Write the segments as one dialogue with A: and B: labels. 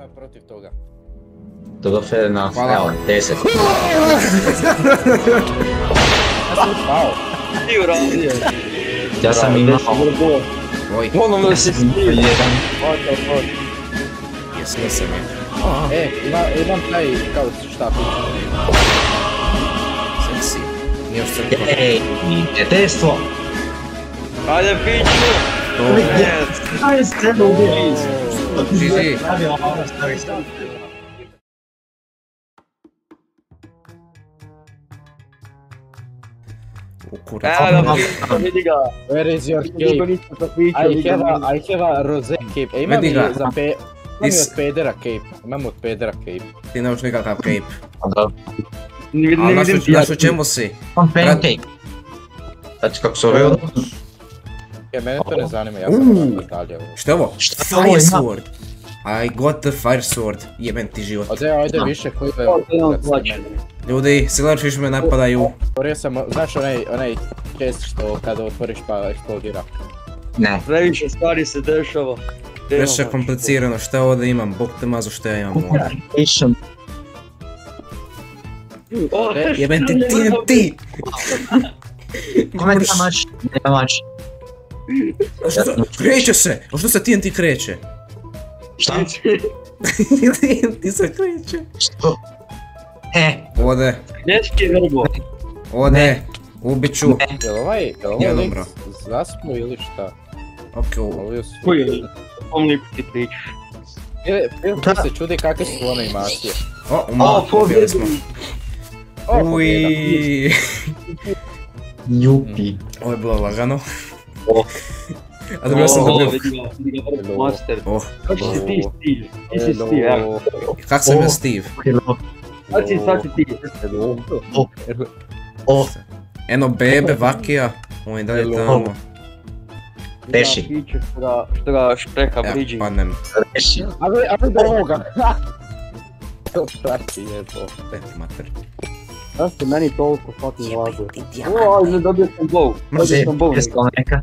A: ima protiv toga?
B: Dobro, fair enough.
A: Hvala.
B: Evo, 10.
A: Pao.
C: Ti uradio.
B: Ja sam imao
A: Oj,
C: Ono da se smije.
B: jedan.
C: What the fuck.
A: jesmo se mi.
D: E, ima, imam taj kao štapić.
A: Seksi. Nije još crkva.
B: Ej, djetestvo.
C: Ajde piću.
A: To
C: Yes.
B: Aj, sebe ubije.
C: Vidi ga.
D: Where is your cape? I have a, I have a rose cape. E, imam i za pe... Imam i
A: Is-
D: od pedera cape. Imam od pedera cape.
A: Ti nemaš nikakav cape.
C: Ne vidim, ne vidim
A: znaš u čemu si?
B: Imam pancake. Znači kako se ove od...
D: E, mene to ne zanima, ja sam uh. dalje. ovo.
A: Što je ovo?
B: Šta ovo
A: Fire sword. I got the fire sword. Jebem ti život.
D: Ode, ajde više koji je...
C: Ovo je on plaće.
A: Ljudi, Silverfish me napadaju.
D: Otvorio sam, znaš onaj, onaj chest što kada otvoriš pa eksplodira.
B: Ne.
C: Previše stvari se dešava.
A: Previše komplicirano, šta ovdje imam? Bog te mazu šta ja imam ovdje.
D: E,
A: Jebem ti TNT!
B: Kome ti mač? Nema mač.
A: A što- Kreće se! A što se TNT kreće?
B: Šta?
A: TNT se kreće.
B: Što? E,
A: Ode,
C: Dečki vrbo.
A: ode. Ubit ću.
D: Jel ovaj, jel ovaj lik
A: dobro.
D: zaspo ili šta?
A: Ok,
D: Ovo su...
C: Koji je? Tom liku ti pričaš.
D: Ti se čudi kakve su one animacije.
A: o,
C: O,
A: umalo, pobjeli smo.
D: O, pobjeda.
A: Uiii.
B: njupi.
A: Ovo je bilo lagano.
B: O.
A: A dobro, ja sam
C: O,
A: dobio...
C: vidi ga, vidi ga, vrbo, Master.
A: Oh,
C: Kako si ti Steve? Ti si Steve, evo.
A: kak sam ja Steve?
C: Sad si, sad si ti.
B: O,
A: Eno bebe, vakija. On je dalje tamo.
B: Reši.
C: Što ga, špreka
A: Ja,
C: bliđi.
A: padnem.
B: reši.
D: A vi, a vi do ovoga. To prati jebo.
A: Pet mater.
C: Da ste meni toliko fucking lago. O, ne dobio sam bow. Dobio
B: Može,
C: sam
B: neka.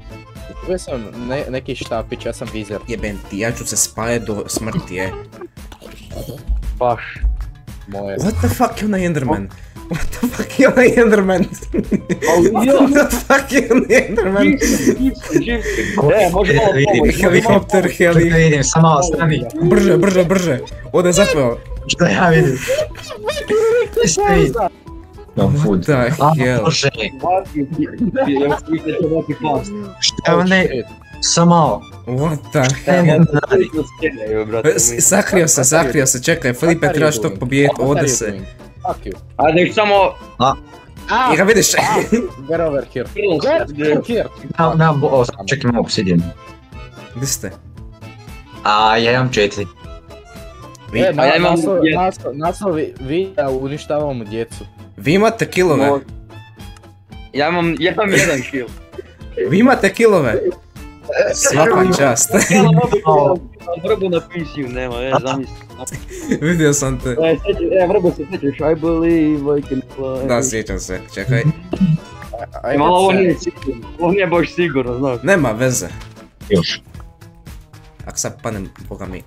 D: Dobio sam ne, neki štapić, ja sam vizer.
A: Jebem ti, ja ću se spajat do smrti, e.
C: Baš.
D: Moje.
A: What the fuck je onaj Enderman? What the fuck je onaj Enderman? What the fuck je onaj Enderman?
C: E, može malo
B: Vidim.
C: pomoći.
A: Helikopter, heli.
B: vidim, samo malo stani.
A: Brže, brže, brže. Ode zapeo.
B: Što ja vidim? Što vidim? No food.
A: What the
B: A,
A: hell?
B: bože,
C: Ja sam mislio da će dati fast.
B: što je onaj, samo malo.
A: What the
B: Šta je
A: hell?
B: on radi?
C: Skidaju, brate.
A: E, s- Sakrio se, sakrio se, čekaj, Filipe trebaš tog pobijet, ode se.
D: Fuck you.
C: Ajde, samo...
D: Ah,
A: I ga vidiš?
D: get over here. Get here.
B: Na, na, bo, o, čekaj malo obsidian.
A: Gdje ste?
B: A, ja imam četiri.
A: Vi,
D: E, na,
C: a ja
D: vi,
A: imate kilove?
C: Ja imam, ja imam jedan kill.
A: Vi imate kilove? Svaka čast.
C: Ja na vrbu, na vrbu na PC-u nema, e, zamisli.
A: Vidio sam te.
C: E, e, vrbu se sjećaš, I believe I can fly.
A: Da, sjećam se, čekaj.
D: Ajde
C: Malo ovo
D: se.
C: nije sigurno, ovo nije baš sigurno, znaš.
A: Nema veze.
B: Još.
A: Ako sad panem, boga mi.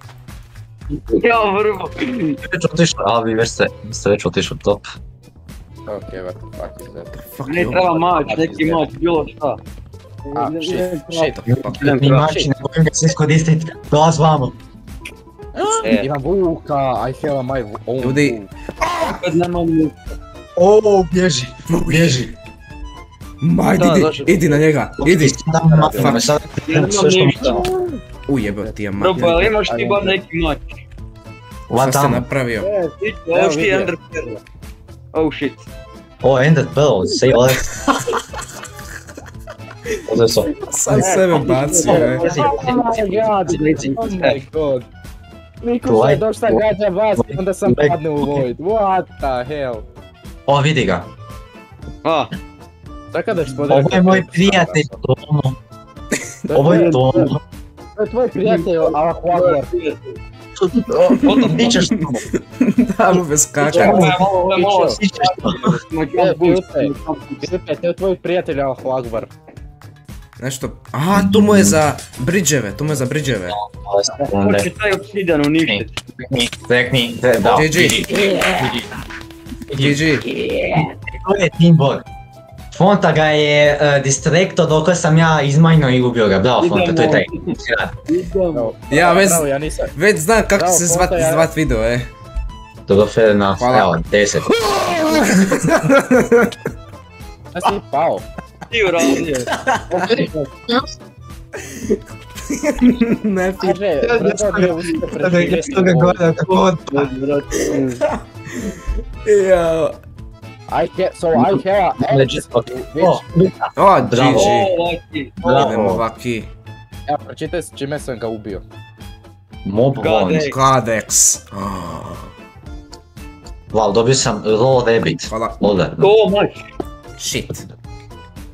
C: Ja vrbu.
B: Već otišao, a vi već ste, ste već otišao top.
D: Ok, what the fuck is that?
A: Fuck
C: Ne
A: you.
C: treba mač, neki mač, bilo šta.
D: A,
C: Ne-
D: shit,
C: ne
D: shit.
A: Fuck.
C: Tra-
B: mači, ne bojim ga se iskoristit. Dolaz vamo.
C: E,
D: Imam vuka, I have my own
A: Ljudi.
C: opet nemam ni...
B: O, bježi, bježi.
A: Ma, idi, idi, idi na njega, idi.
B: Da, mafima, sad
C: Nemam
B: sve što
C: ništa.
A: Ujebe ti je ma.
C: Vrbu, ali imaš ti bar neki mač.
A: Šta
B: tamo?
A: napravio?
C: E, ti,
D: Evo
C: ovo ti
D: vidio.
C: Ender Pearl. Oh shit.
B: O, Ender Pearl, say what? Ovo je so.
A: Sam sebe bacio, e.
B: Pazi,
D: Oh my god, oh my god. Niko se
B: Like-
D: došta gađa vas, onda sam
B: Like-
D: padne u void. What the hell?
B: O, vidi ga.
C: A,
D: Tako da spodaj.
B: Ovo je moj prijatelj, Tomo. Ovo je Tomo.
D: To je tvoj prijatelj, Allah
B: Ićeš tamo.
A: Da, mu
D: te.
A: Nešto, aha, to mu je za bridževe, to mu je za bridževe.
E: Počitaj obsidan
B: uništit. Tekni, da,
A: GG. GG.
B: To je teamwork. Fonta ga je uh, distrekto dok sam ja izmajno i ubio ga. Bravo Fonta, to je taj.
E: Idemo.
A: Ja već,
D: Bravo, ja nisam.
A: već znam kako
D: Bravo,
A: će se zvat,
D: Fonta, ja-
A: zvat video, e.
B: Dobro, fair enough.
A: Hvala.
B: Evo, 10.
D: Ja si pao.
E: Ti uradio.
A: ne pi...
D: Kaže, brzo nije i can't, so I
B: can't.
D: Oh,
B: okay.
A: Oh,
B: oh,
A: GG. Idemo
B: oh, oh.
A: vaki.
D: Evo, pročitaj s čime sam ga ubio.
B: Mob one.
E: Gadex.
A: Wow, ah.
B: dobio sam low rabbit.
A: Hvala.
B: Loder.
E: Oh my.
A: Shit.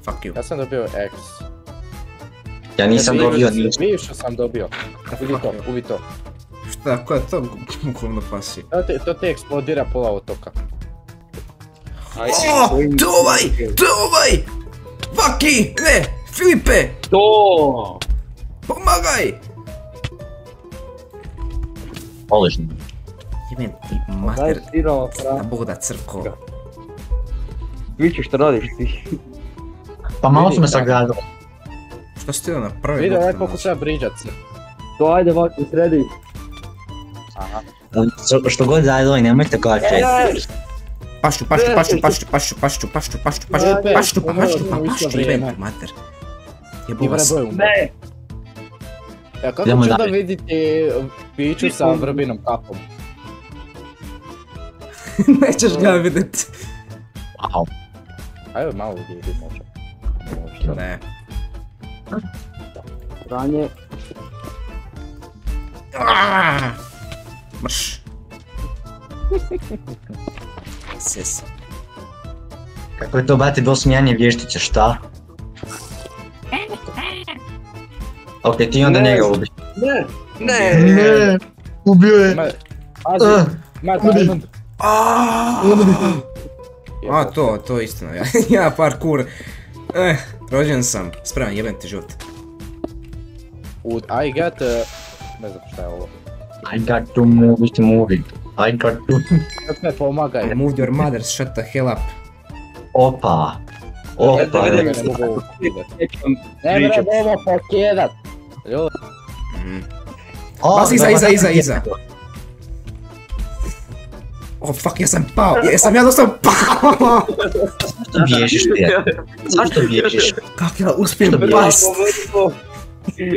A: Fuck you.
D: Ja sam dobio X.
B: Ja nisam dobio ništa.
D: Bivšu sam dobio. Uvi to, uvi to.
A: Šta, koja je to govno pasije?
D: To te eksplodira pola otoka.
A: O, to je ovaj, to je ovaj! Vaki, ne, Filipe,
E: To.
A: pomagaj!
B: Odlično.
A: Jebem ti mater,
E: fra.
A: bog da crko.
E: Vići što radiš ti.
B: Pa malo su me sagradili.
A: Što si ti da napravi?
D: Vidi, ovaj
A: doktor,
D: pokušava briđat se.
E: To ajde vaki sredi.
D: Aha.
B: Što- Što god radili, nemojte gače.
A: Pašću, pašću, pašću, pašću, pašću, pašću, pašću, pašću, pašću,
D: Ajde,
A: pašću, pa,
D: umrli
A: pašću, pa,
D: smo u isto
A: pašću, jebem ti mater. Jebo vas.
E: Ne.
D: Ja kako
B: Idemo
D: ću da vidite piću sa vrbinom kapom?
A: Nećeš ga vidjeti.
B: Wow.
D: Ajde malo može. Može.
A: Ne.
E: Ranje.
A: Mrš. Sis.
B: Kako je to, bate, bilo smijanje vještice, šta? Ok, ti onda
E: Ne.
B: njega ubi.
E: Ne. Ne.
B: ubio je.
D: Ma, pazi,
B: Ah,
D: ma Diamond.
A: A to, to je istina. Ja, ja parkour. Eh, rođen sam. Spreman, jebem ti život.
D: U, I got, uh, ne znam šta je ovo.
B: I got to move it, move it. I got to...
D: Kako pomagaj.
A: Move your mother, shut the hell up.
B: Opa. Opa,
D: Ne,
B: sam.
D: mogu
E: Nećem
D: Ne bre, ovo pokjedat. Ljudi,
A: Pazi, iza, iza, iza, iza. Oh fuck, ja sam pao, jesam ja doslovno pao!
B: Zašto bježiš, prijatelj? Zašto bježiš?
A: Kak ja uspijem past?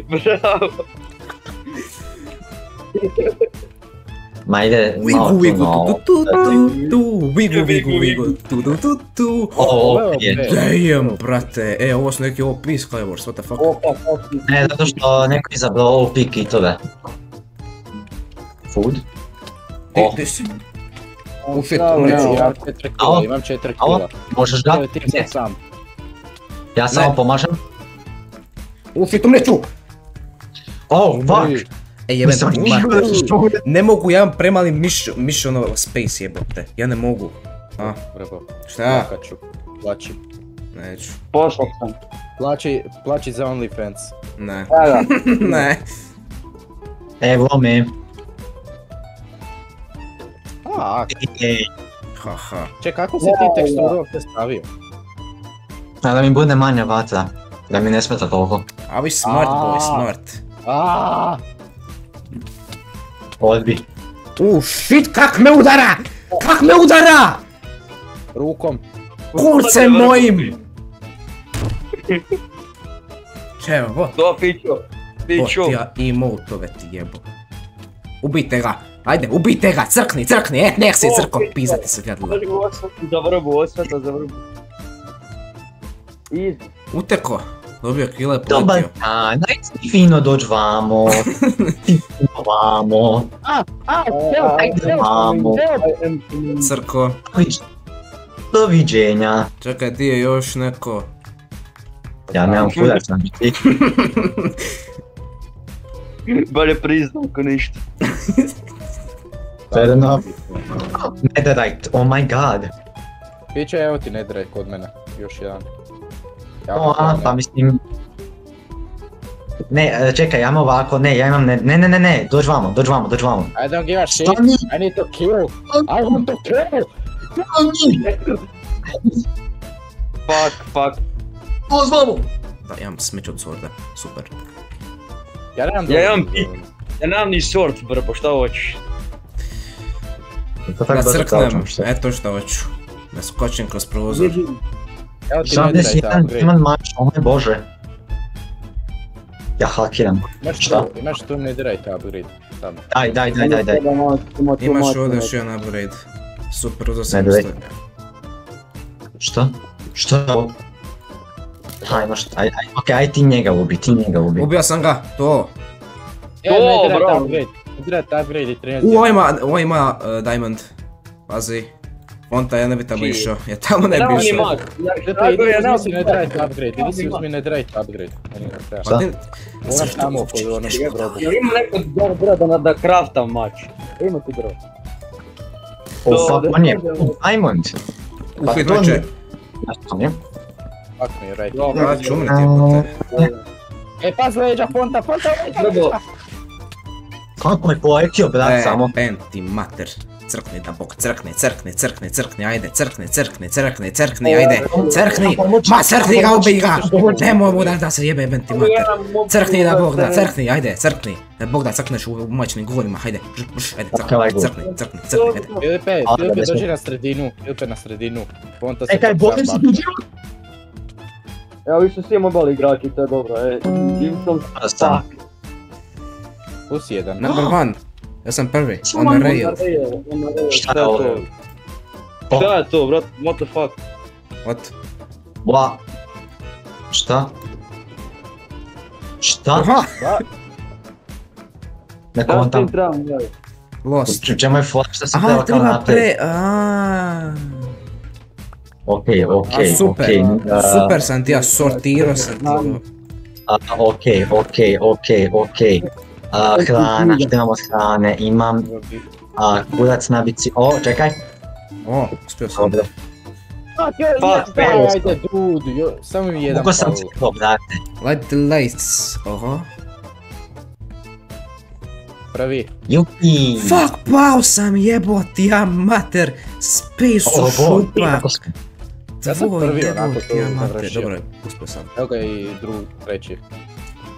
E: Bravo,
B: mais é.
A: Wigo,
B: wigo, tu,
A: tu, tu, tu, wigo, wigo, wigo, tu, tu, tu, tu.
D: Oh,
A: damn, brate, e, ovo su neki OP Skywars, what the fuck.
B: Ne, zato što neko izabrao OP kitove. Food?
A: Ti, ti si...
E: Ufit,
D: imam četiri kila, imam četiri kila.
B: Možeš
D: da? Ne.
B: Ja samo pomažem.
A: Ufit, umreću!
B: Oh, fuck!
A: E, jebem. Ne mogu, ja imam premali miš, miš ono, space jebote. Ja ne mogu. A,
D: Bravo.
A: šta?
D: Ću. Plači.
A: Neću.
E: Pošao sam.
D: Plači, plači za OnlyFans.
A: Ne.
E: Da, da.
A: ne.
B: Evo me.
D: A,
B: Ej.
A: Haha.
D: če kako si ti teksturu ovdje stavio?
B: A da mi bude manja vatra. Da mi ne smeta toliko.
A: A vi smart boy, smart.
D: Aaaa!
B: Odbi.
A: Uh, shit, kak me udara! Kak me udara!
D: Rukom.
A: Kurcem mojim! Čevo, bo.
E: To pićo. Piću.
A: Bo, ja emotove ti jebo. Ubijte ga! Ajde, ubijte ga! Crkni, crkni! E, nek si
E: O,
A: crko!
E: pićo.
A: Pizda ti se gledala.
E: Može ga osvati za vrbu, osvata za vrbu. I
A: Uteko! Dobio kile,
B: Dobar
A: poletio.
B: dan, daj ti fino doć vamo. Ti fino vamo. Ajde vamo.
A: Crko.
B: Doviđenja.
A: Čekaj, ti je još neko.
B: Ja nemam kuda sam biti.
E: Bare priznam ko ništa.
B: Fair enough. Netherite, oh my god.
D: Piće, evo ti nedre kod mene. Još jedan. Ja
B: O, a, pa mislim, Ne, e, čekaj, ajmo ovako, ne, ja imam, ne, ne, ne, ne, ne, dođi vamo, dođi vamo, dođi vamo.
D: I don't give a shit.
B: Šta?
D: I need to kill. I want to kill.
C: Fuck, fuck.
B: Dođi vamo!
A: Da, imam smeć od sorda, super.
D: Ja nemam
C: Ja imam
D: dobro-
C: pit. Ja nemam ni short, brbo, šta hoćeš?
B: To
A: Da crknem, eto što hoću. Da skočim kroz prozor.
D: Evo ti
B: Šta
D: ne
B: bi
D: diraj
B: jedan,
D: upgrade.
B: imam mač, o moj bože. Ja hakiram.
D: Imaš
B: Šta?
D: tu, imaš tu ne diraj upgrade. Tamo.
B: Daj, daj, daj, daj, daj.
A: Imaš ovdje još jedan upgrade. Super, uzeo sam isto.
B: Što? Što je ovo? Ha, imaš, aj, aj, okej, aj ti njega ubi, ti njega ubi.
A: Ubio sam ga, to.
D: E,
C: To, bravo.
D: upgrade. Ne diraj upgrade i 13.
A: U, ovo ima, ovo ima uh, diamond. Pazi. Fonta, ja ne bi tamo
C: Čiji?
A: išao. Ja tamo ne
C: Nemam
A: bi
C: ni
A: išao.
C: mat.
D: Zato idi uzmi si ne diraj upgrade, idi si uzmi ne diraj upgrade. Meni ne treba.
B: Šta?
A: Pa ti-
D: Ona tamo kod onog grobu.
C: Jel ima neko dar brada da, da craftam mač?
D: Ima ti bro.
B: O, fuck, on je, Diamond. Pa
A: Uhit
B: to
A: hoće.
B: nije- Ja sam je.
D: Fuck me, right.
A: Da, ću umreti
D: E,
A: E. Crkni da bog, crkni, crkni, crkni, crkni, ajde, crkni, crkni, crkni, crkni, ajde, crkni, ma crkni ga, ubij ga, nemoj mu da, da se jebe, ben ti mater, crkni da bog da, crkni, ajde, crkni, da bog da crkneš u moćnim govorima, ajde, žr, brš, ajde, crkni, crkni, crkni, crkni, ajde.
D: Filipe, Filipe, dođi na sredinu, Filipe na sredinu. Fonta se
B: bojim se
D: podsapa.
B: tuđi.
E: Evo više svi imamo boli igrači, to je dobro, e. Imam
B: Sam.
D: Plus jedan.
A: Number one, ja sam prvi, on the rail,
B: Šta
C: Šta
B: je
C: je
B: ovo?
C: to? Šta je to, brat? What the fuck?
A: what?
B: Bla. Šta? Šta?
A: Aha,
B: Ne
E: Da, s
B: kontam.
E: tim trebam, gledaj.
A: lost.
B: U čemu je flash, šta sam
A: Aha,
B: trebao kao
A: treba
B: napraviti?
A: pre, aaa.
B: Okej, okej, okej.
A: super sam ti ja sortirao sam ti. ovo.
B: a, Okej, okej, okej, okej. A, Hrana, što imamo od hrane? Imam a, kurac na bici... O, čekaj.
A: O, uspio sam.
B: Dobro. Man.
D: ajde, dude, jo, samo mi jedan
B: Mogu sam
D: pao.
B: ciklo, brate.
A: Light the lights, oho.
D: Prvi.
B: Jupi!
A: Fuck, pao sam jeboti ja mater, space
B: bo,
A: šupa.
B: kako sam-
D: Ja sam
A: Tvoj
D: prvi onako to završio.
A: dobro, uspio sam.
D: Evo ga i drugi, treći.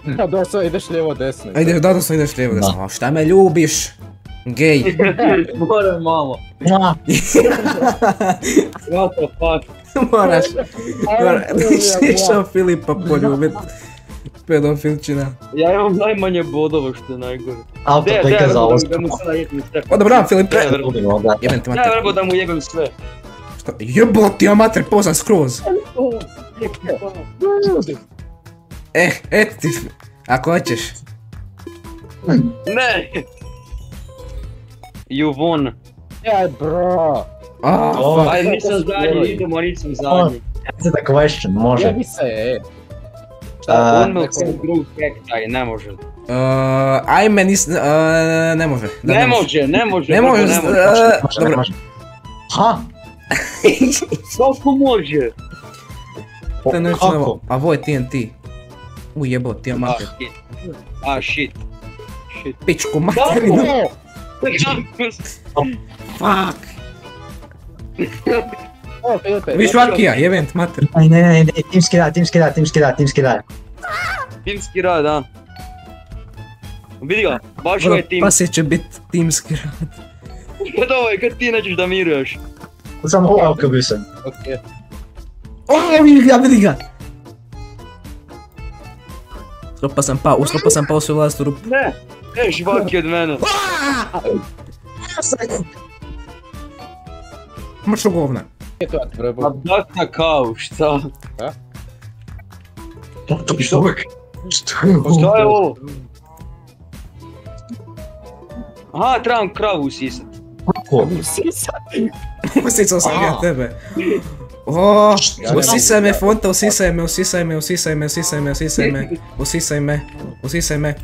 D: A dosta ideš lijevo desno.
A: Ajde, da da sam ideš lijevo desno. A šta me ljubiš? Gej.
C: Moram.
B: Mua!
C: What the fuck?
A: Moraš. Moraš. Išao Filipa poljubit. Pedofilčina.
C: Ja imam najmanje bodova što je najgore.
B: Auto klika za ovo.
C: da, da mu sada jebim sve.
A: O, dobro, Filipe. Jebem ti
C: Ne,
A: mater.
C: vrbo da mu jebim sve.
A: Šta? Jeboti ja mater, pozam skroz. Eh, et ti. Ako hoćeš.
C: Ne! You won.
D: Jaj, bro.
A: Ah,
B: O,
A: fuck.
C: Aj, nisam zadnji, idemo, nisam zadnji.
B: Answer the question, može.
D: Jebi se, e.
B: A,
C: On me kao drug hektaj, ne može.
A: Uh, ajme, nis, uh, ne može. Da,
C: Ne može, ne može.
A: Ne može,
C: ne može.
A: dobro.
B: može. Ha?
C: Kako može?
A: To je nešto
B: Kako?
A: A ovo je TNT. U jebo, ti ja
C: Ah,
A: mater.
C: shit. Ah, shit. Shit.
A: Pičku materinu. Fuck. Viš vakija, jebem ti mater.
B: Aj, ne, ne, ne, timski rad, timski rad, timski rad, timski rad.
C: Timski rad, a? Vidi ga, baš ovaj tim.
A: Poslije će bit timski rad.
C: Kad ovo je, kad ti nećeš da miruješ.
B: Samo ovo kao bio sam.
D: Okej.
A: O, vidi ga, vidi ga. Skropa sam pao, uskropa sam pao svoj vlast u rupu.
C: Ne, ne žvaki od mene.
A: Mršo govna.
C: Pa dakta kao, šta?
B: To bi što je
C: Pa šta je ovo? Aha, trebam kravu usisat.
B: ovo?
A: Usisao sam ja
B: A.
A: tebe. O, usisaj me fonta, usisaj me, usisaj me, usisaj me, usisaj me, usisaj me, usisaj me, usisaj me.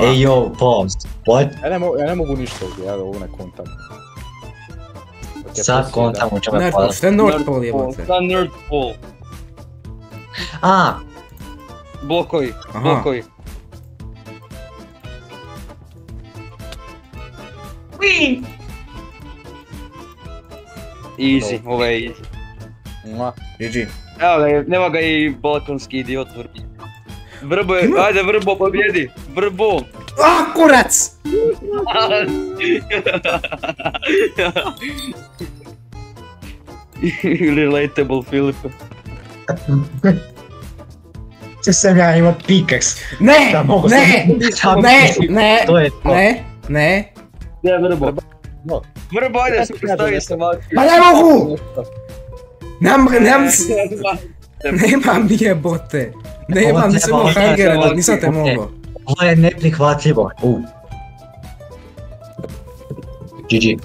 B: Ej, yo, pause. What?
D: Ja ne, mogu, ja ne mogu ništa ovdje, ja ovo ne kontam.
B: Sad kontam u čemu je pada.
A: šta je Nordpole jebote?
C: Šta Nerdpole?
B: A,
C: Blokovi, blokovi. Easy, ovo je easy.
D: Mua.
A: GG.
C: Evo ga, nema ga i balkanski idiot vrbi. Vrbo je, ajde Vrbo pobjedi, Vrbo!
A: A, kurac!
C: Relatable Filip.
B: Če sem ja imao pikaks.
A: Ne,
B: Da mogu
A: ne,
B: sam-
A: ne, ne,
B: To je to.
A: ne, ne.
C: Gdje je Vrbo?
D: No.
C: Vrbo, ajde se postavi sa
A: Pa ne mogu! Nemam, nemam, nemam jebote. Nemam, nisam imao hangera, nisam te
B: ok.
A: mogao.
B: Ovo je neprihvatljivo. U. GG.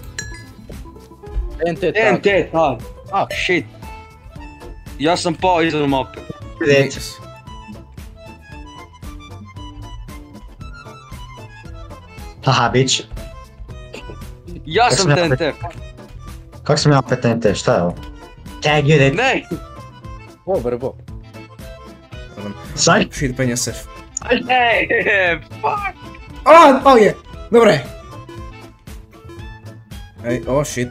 D: TNT tag.
C: TNT, tag.
D: A.
C: Shit. Ja sam pao iza mape.
B: Reci. Haha, bić.
C: Ja
B: Kako
C: sam
B: sam ja
C: TNT.
B: Kako sam ja opet TNT, šta je ovo? Tag je reci.
C: Ne!
D: O, brbo.
B: Saj?
A: Shit, penja se.
C: Ne! Fuck!
A: O, pao je! Dobro je. Ej, o shit.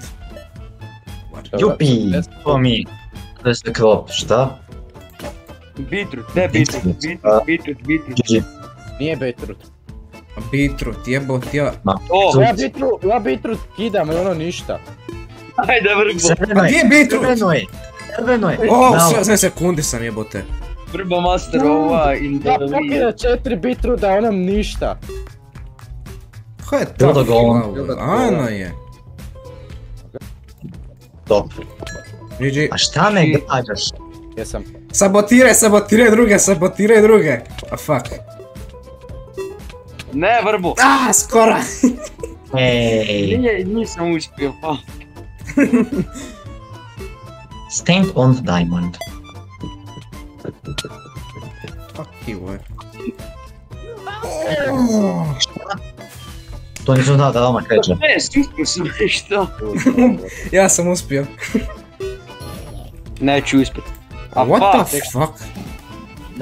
B: Jupi! To mi. To je sve krop, šta?
C: Beetroot, ne beetroot,
B: Beetroot,
C: beetroot, beetroot, beetroot.
B: GG.
D: Nije beetroot.
A: Beetroot, jebot ja.
C: O,
D: Ja beetroot, ja beetroot kidam i ono ništa.
C: ajde Vrbo.
A: A
B: Crveno
A: gdje
B: je,
A: je beetroot?
B: crveno je. Crveno je.
A: O, sve, sekundi sam jebote.
C: Vrbo master ova in the
D: Ja pokida četiri beetroota, a onom ništa.
A: Ko je to?
B: da golom.
A: Ano je.
B: Dobro.
A: GG.
B: A šta me gađaš?
D: Jesam.
A: Sabotiraj, sabotiraj druge, sabotiraj druge. A fuck.
C: Ne Vrbo.
A: A, skoro.
B: Ej,
C: Nije, nisam uspio, pa.
B: stand on the diamond.
A: Fuck you, eh.
B: To nisam znao da vama kreće.
C: Ne, uspio sam nešto.
A: Ja sam uspio.
C: Neću uspjet. A
A: What the fuck?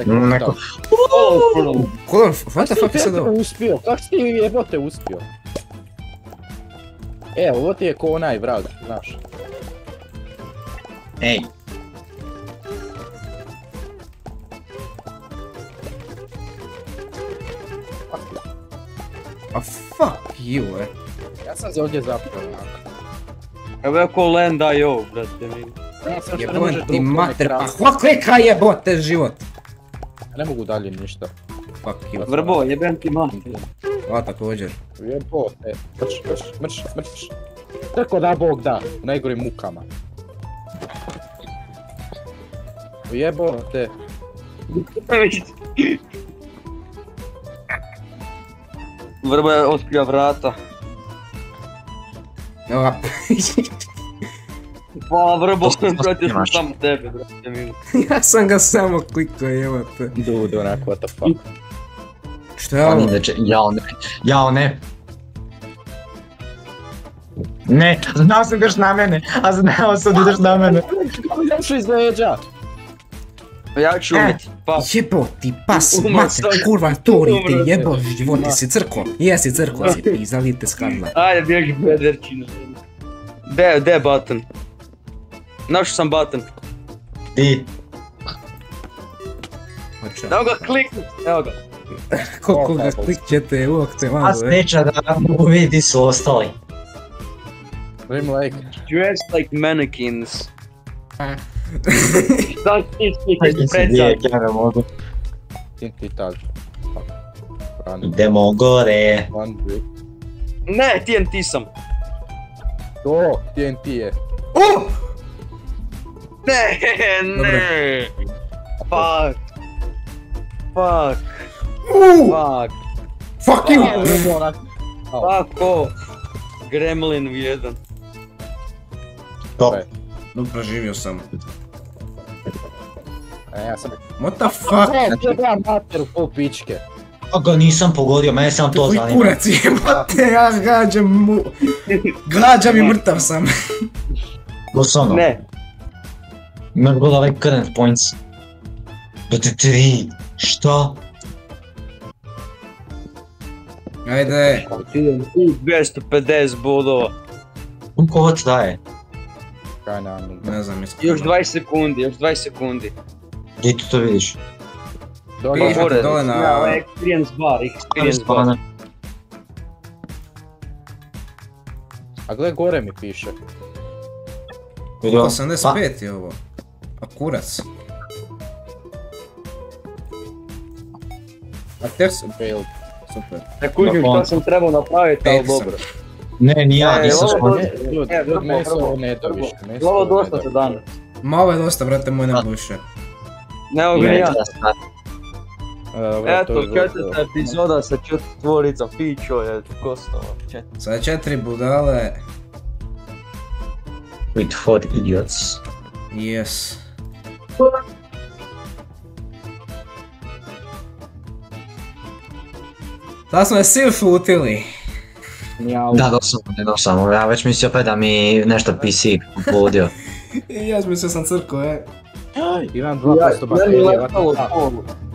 B: Neko,
A: Kolon, what the fuck je sad ovo?
D: uspio? Kako si ti jebote uspio? E, ovo ti je ko onaj vrag, znaš.
B: ej.
A: A fuck you, eh.
D: Ja sam za ovdje zapravo onako.
C: Evo je ko Land IO, brate mi.
A: Jebon ti mater, pa
D: ekranu.
A: hva klika jebote život.
D: Ne mogu dalje ništa.
A: Fuck you.
C: Vrbo, jebem ti mater.
A: Hvala također.
D: Jebote. Mrš, mrš, mrš, mrš. Tako da Bog da, u najgorim mukama. Jebote.
C: Vrbo je otkrio vrata.
A: Evo ga.
C: Pa Vrbo,
B: To sam
C: pratio sam
B: snimaš.
C: samo tebe, brate mi.
A: ja sam ga samo klikao jebote.
D: Dude, onak, what the fuck.
A: Što je ovo?
B: Da će, jao ne, jao ne. Ne, znao sam da ideš na mene, a znao sam da ideš na mene.
D: Još iz leđa.
C: Ja ću
B: E.
C: umjet. Pa,
A: Jeboti pas,
C: Umro
A: mater,
C: sam.
A: kurva, tori ti
C: sam.
A: jebo život, ti si crko. Jesi crko si ti, zalite skadla.
C: ajde bježi pederčina. De, de button. Našao sam button.
B: Ti,
A: Hoće.
C: Evo ga kliknut, evo ga.
A: Koliko ga klikćete, uvijek te
B: a
A: malo, eh.
B: sreća da uvidi di su ostali.
D: Dream Lake.
C: Dressed like mannequins. Da, ti ti predsad.
B: dvije, ja ne mogu.
D: Tinti tag. Run,
B: Idemo gore.
C: Ne, TNT sam.
D: To, TNT je.
A: O!
C: Ne, ne. Fuck. Fuck,
A: U!
C: fuck,
A: Fuck you!
C: Fuck off. Gremlin u jedan.
B: Top.
A: No, preživio sam.
D: E, ja sam...
A: What the fuck?
D: E, jebam materu, pol pičke.
B: Ako nisam pogodio, mene samo to
A: Koji
B: zanima.
A: kurac jebote, ja gađam mu... Gađam i mrtav sam.
B: Doslovno.
C: Ne,
B: Imaš god ovaj current points. Do te tri, Šta?
A: Ajde.
C: 250 bodova.
B: Koliko ovo traje?
D: Kaj na mi.
A: Ne znam iskreno.
C: Još 20 sekundi, još 20 sekundi.
B: Gdje ti to vidiš?
A: Pišete
C: Gore,
A: dole na-
C: Ja, ovaj experience bar, experience bar.
D: A gle gore mi piše.
B: Vidio?
A: 85 je ovo. A kurac.
D: A tek sam failed.
A: Super.
C: Ne kužim što sam trebao napraviti, ali dobro.
B: Ne, ni ja,
C: E,
B: nisam
C: ovo
D: Ljud,
C: E,
D: ljud,
C: prvo,
D: meso ovo ne
C: prvo.
D: više. meso
C: Ovo
D: ovo ne
C: dosta se danas.
A: Ma ovo je dosta, brate, moj ne buše.
C: Ne mogu ni ja.
D: E, to
C: Eto,
D: je
C: četvrta epizoda sa četvorica Fićo je Kostova. Četiri.
A: Sada četiri budale.
B: With four idiots.
A: Yes. Sad smo je svi futili.
D: Njau.
B: Da, doslovno, ne doslovno. Ja već mislio opet da mi nešto PC.
A: I ja mislio sam crko, e.
D: Imam 2% baterije. fuck?